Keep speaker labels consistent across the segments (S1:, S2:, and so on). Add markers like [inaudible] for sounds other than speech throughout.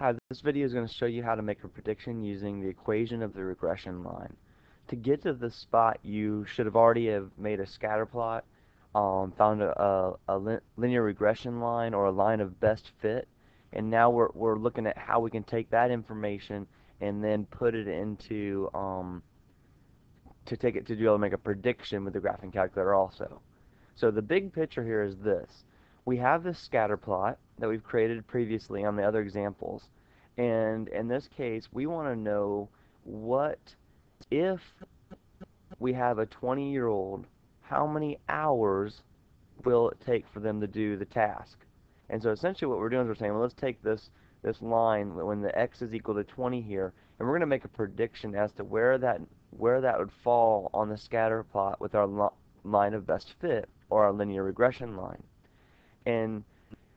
S1: Hi, this video is going to show you how to make a prediction using the equation of the regression line. To get to this spot, you should have already have made a scatter plot, um, found a, a, a linear regression line or a line of best fit, and now we're, we're looking at how we can take that information and then put it into, um, to take it to be able to make a prediction with the graphing calculator also. So the big picture here is this. We have this scatter plot, that we've created previously on the other examples. And in this case, we want to know what if we have a 20 year old, how many hours will it take for them to do the task? And so essentially what we're doing is we're saying, well, let's take this this line when the x is equal to 20 here, and we're going to make a prediction as to where that where that would fall on the scatter plot with our line of best fit or our linear regression line. And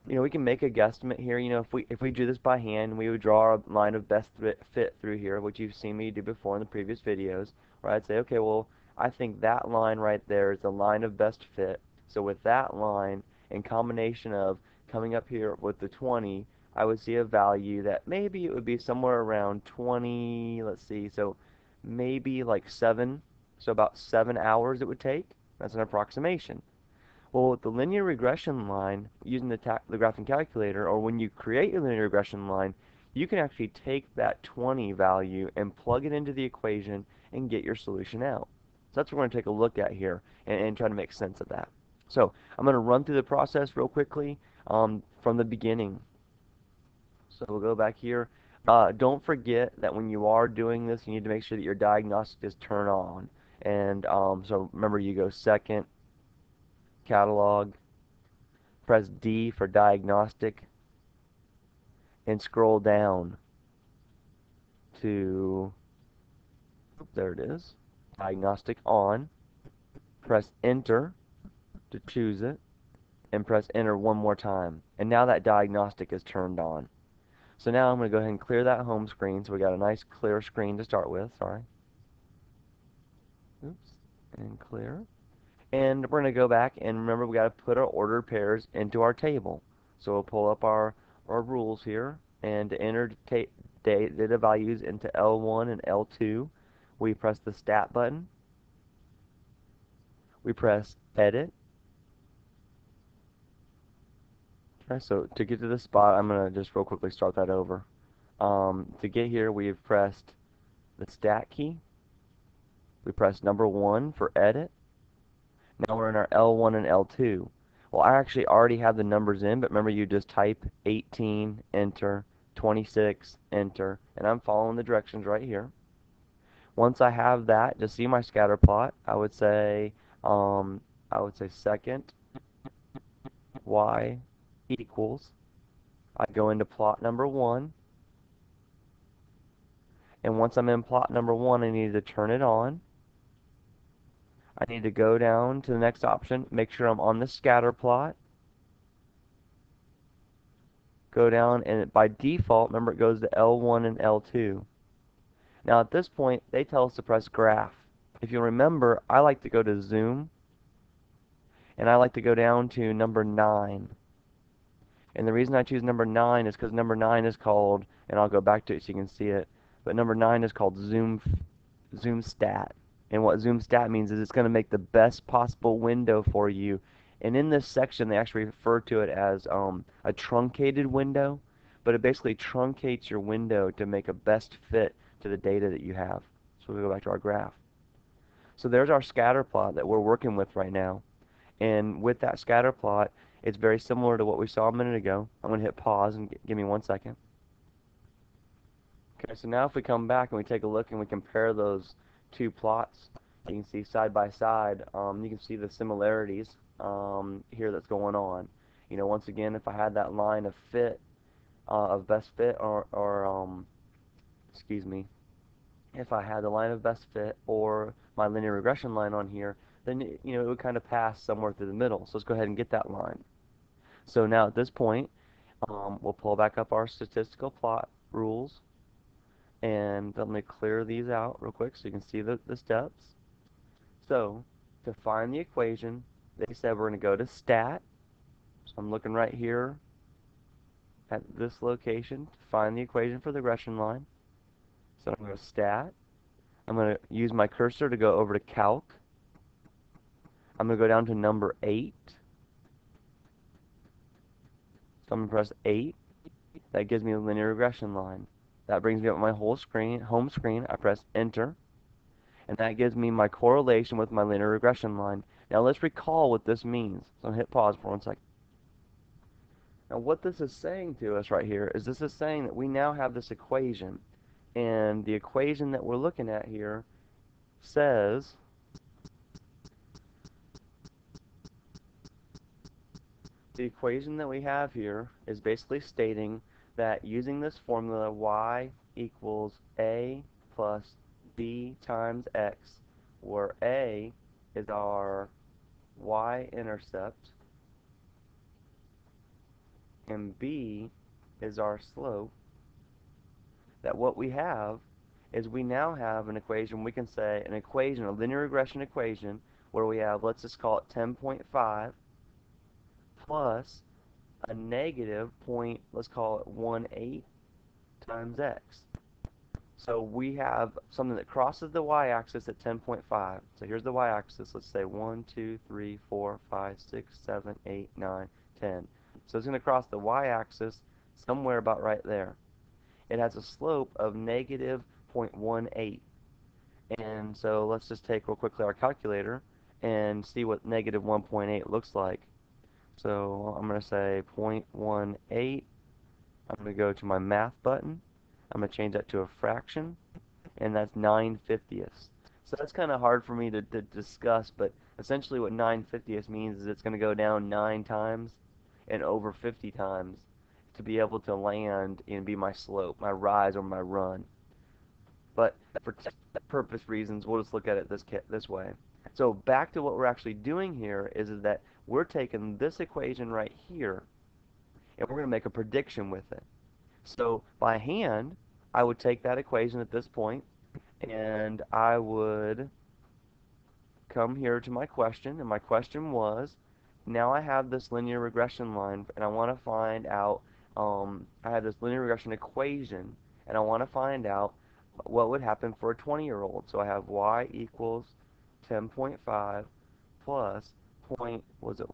S1: you know, we can make a guesstimate here. You know, if we if we do this by hand, we would draw a line of best fit through here, which you've seen me do before in the previous videos, where I'd say, okay, well, I think that line right there is the line of best fit. So with that line, in combination of coming up here with the 20, I would see a value that maybe it would be somewhere around 20, let's see, so maybe like 7, so about 7 hours it would take. That's an approximation. Well, with the linear regression line, using the, the graphing calculator, or when you create your linear regression line, you can actually take that 20 value and plug it into the equation and get your solution out. So that's what we're going to take a look at here and, and try to make sense of that. So I'm going to run through the process real quickly um, from the beginning. So we'll go back here. Uh, don't forget that when you are doing this, you need to make sure that your diagnostic is turned on. And um, so remember, you go second, catalog, press D for diagnostic, and scroll down to, there it is, diagnostic on, press enter to choose it, and press enter one more time. And now that diagnostic is turned on. So now I'm going to go ahead and clear that home screen. So we got a nice clear screen to start with. Sorry. Oops. And clear. And we're going to go back and remember we got to put our ordered pairs into our table. So we'll pull up our, our rules here and to enter data values into L1 and L2 we press the stat button. We press edit. Okay, so to get to this spot I'm going to just real quickly start that over. Um, to get here we've pressed the stat key. We press number 1 for edit now we're in our L1 and L2. Well, I actually already have the numbers in, but remember you just type 18, enter, 26, enter, and I'm following the directions right here. Once I have that, to see my scatter plot, I would say, um, I would say second, y equals, I go into plot number one, and once I'm in plot number one, I need to turn it on, I need to go down to the next option, make sure I'm on the scatter plot. Go down and by default, remember it goes to L1 and L2. Now at this point, they tell us to press graph. If you remember, I like to go to zoom and I like to go down to number 9. And the reason I choose number 9 is because number 9 is called, and I'll go back to it so you can see it, but number 9 is called zoom, zoom stat. And what zoom stat means is it's going to make the best possible window for you. And in this section, they actually refer to it as um, a truncated window, but it basically truncates your window to make a best fit to the data that you have. So we go back to our graph. So there's our scatter plot that we're working with right now. And with that scatter plot, it's very similar to what we saw a minute ago. I'm going to hit pause and give me one second. Okay, so now if we come back and we take a look and we compare those two plots. You can see side by side um, you can see the similarities um, here that's going on. You know once again if I had that line of fit uh, of best fit or, or um, excuse me if I had the line of best fit or my linear regression line on here then you know it would kind of pass somewhere through the middle. So let's go ahead and get that line. So now at this point um, we'll pull back up our statistical plot rules and let me clear these out real quick so you can see the, the steps. So, to find the equation, they said we're going to go to stat. So I'm looking right here at this location to find the equation for the regression line. So I'm going to stat. I'm going to use my cursor to go over to calc. I'm going to go down to number 8. So I'm going to press 8. That gives me a linear regression line. That brings me up my whole screen, home screen. I press enter. And that gives me my correlation with my linear regression line. Now let's recall what this means. So hit pause for one second. Now what this is saying to us right here is this is saying that we now have this equation. And the equation that we're looking at here says the equation that we have here is basically stating that using this formula y equals a plus b times x where a is our y-intercept and b is our slope that what we have is we now have an equation we can say an equation a linear regression equation where we have let's just call it 10.5 plus a negative point, let's call it 1 8 times x. So we have something that crosses the y-axis at 10.5. So here's the y-axis. Let's say 1, 2, 3, 4, 5, 6, 7, 8, 9, 10. So it's going to cross the y-axis somewhere about right there. It has a slope of negative 0.18. And so let's just take real quickly our calculator and see what negative 1.8 looks like. So I'm going to say 0.18. I'm going to go to my math button. I'm going to change that to a fraction, and that's 9 50ths. So that's kind of hard for me to, to discuss, but essentially what 9 50ths means is it's going to go down 9 times and over 50 times to be able to land and be my slope, my rise or my run. But for purpose reasons, we'll just look at it this this way. So back to what we're actually doing here is that we're taking this equation right here and we're going to make a prediction with it. So by hand, I would take that equation at this point and I would come here to my question and my question was now I have this linear regression line and I want to find out um, I have this linear regression equation and I want to find out what would happen for a 20 year old so I have y equals 10.5 plus point was it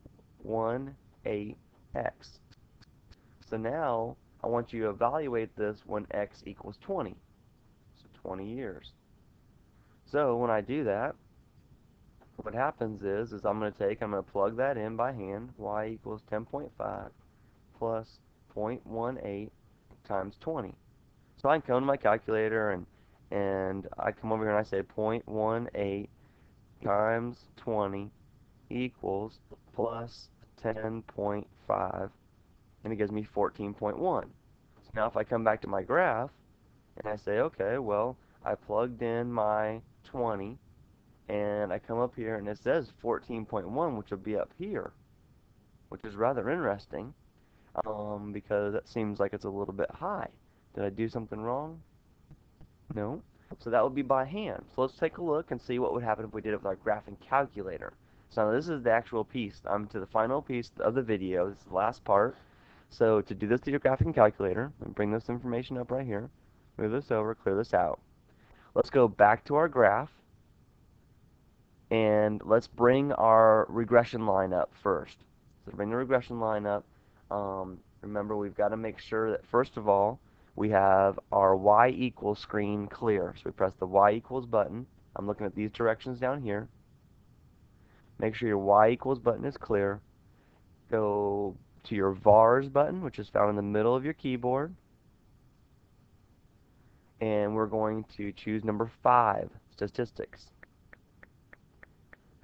S1: 1 8 x? So now I want you to evaluate this when x equals 20 so 20 years. So when I do that what happens is is I'm going to take I'm going to plug that in by hand. Y equals 10.5 plus 0.18 times 20 so I can come to my calculator and and I come over here and I say 0.18 times 20 equals plus 10.5 and it gives me 14.1. So now if I come back to my graph and I say okay well I plugged in my 20 and I come up here and it says 14.1 which will be up here which is rather interesting um, because that seems like it's a little bit high. Did I do something wrong? No. So that would be by hand. So let's take a look and see what would happen if we did it with our graphing calculator. So this is the actual piece. I'm to the final piece of the video. This is the last part. So to do this to your graphing calculator, bring this information up right here. Move this over, clear this out. Let's go back to our graph. And let's bring our regression line up first. So bring the regression line up. Um, remember, we've got to make sure that, first of all, we have our y equals screen clear. So we press the y equals button. I'm looking at these directions down here. Make sure your y equals button is clear. Go to your vars button, which is found in the middle of your keyboard. And we're going to choose number 5, statistics.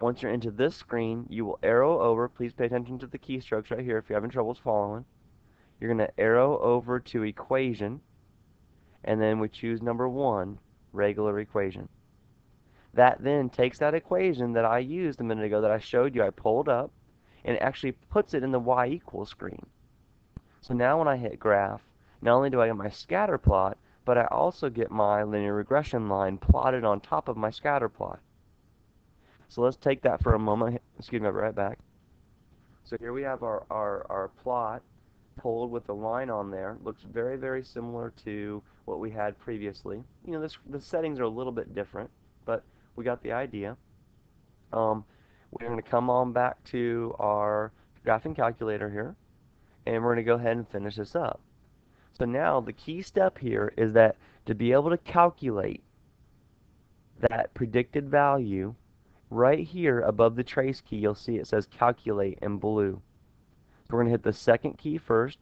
S1: Once you're into this screen, you will arrow over. Please pay attention to the keystrokes right here if you're having troubles following. You're going to arrow over to equation, and then we choose number 1, regular equation. That then takes that equation that I used a minute ago that I showed you, I pulled up, and it actually puts it in the y equals screen. So now when I hit graph, not only do I get my scatter plot, but I also get my linear regression line plotted on top of my scatter plot. So let's take that for a moment. Excuse me, I'll be right back. So here we have our, our, our plot pulled with the line on there. Looks very, very similar to what we had previously. You know, this, the settings are a little bit different, but we got the idea. Um, we're going to come on back to our graphing calculator here, and we're going to go ahead and finish this up. So now the key step here is that to be able to calculate that predicted value, right here above the trace key, you'll see it says calculate in blue. So we're going to hit the second key first.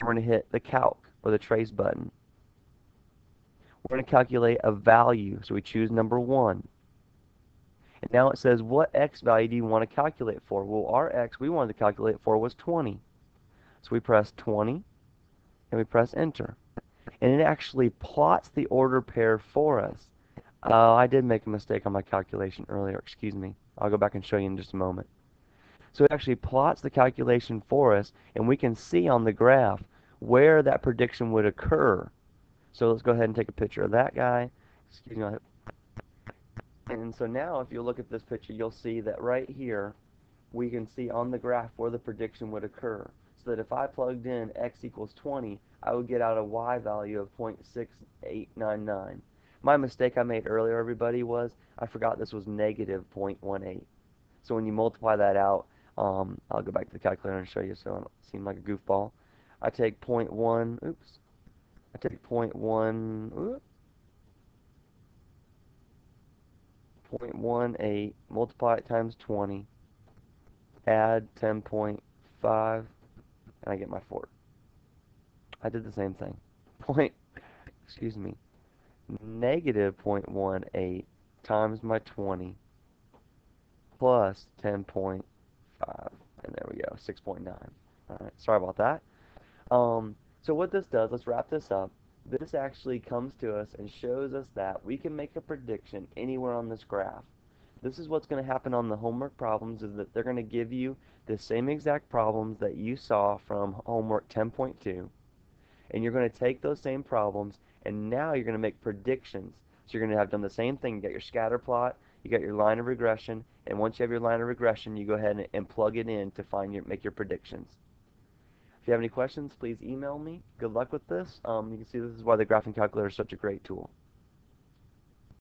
S1: We're going to hit the calc or the trace button. We're going to calculate a value, so we choose number 1. And now it says, what x value do you want to calculate for? Well, our x we wanted to calculate for was 20. So we press 20, and we press enter. And it actually plots the order pair for us. Uh, I did make a mistake on my calculation earlier, excuse me. I'll go back and show you in just a moment. So it actually plots the calculation for us, and we can see on the graph where that prediction would occur. So let's go ahead and take a picture of that guy. Excuse me. And so now if you look at this picture, you'll see that right here, we can see on the graph where the prediction would occur. So that if I plugged in x equals 20, I would get out a y value of 0.6899. My mistake I made earlier, everybody, was I forgot this was negative 0.18. So when you multiply that out, um, I'll go back to the calculator and show you so I don't seem like a goofball. I take 0.1, oops, I take 0.1, 0.18, multiply it times 20, add 10.5, and I get my 4. I did the same thing. [laughs] Point, excuse me, negative 0.18 times my 20 plus 10.5, and there we go, 6.9. Alright, sorry about that. Um, so what this does, let's wrap this up. This actually comes to us and shows us that we can make a prediction anywhere on this graph. This is what's going to happen on the homework problems is that they're going to give you the same exact problems that you saw from homework 10.2 and you're going to take those same problems and now you're going to make predictions. So you're going to have done the same thing. You got your scatter plot, you got your line of regression, and once you have your line of regression, you go ahead and, and plug it in to find your make your predictions. If you have any questions, please email me. Good luck with this. Um, you can see this is why the graphing calculator is such a great tool.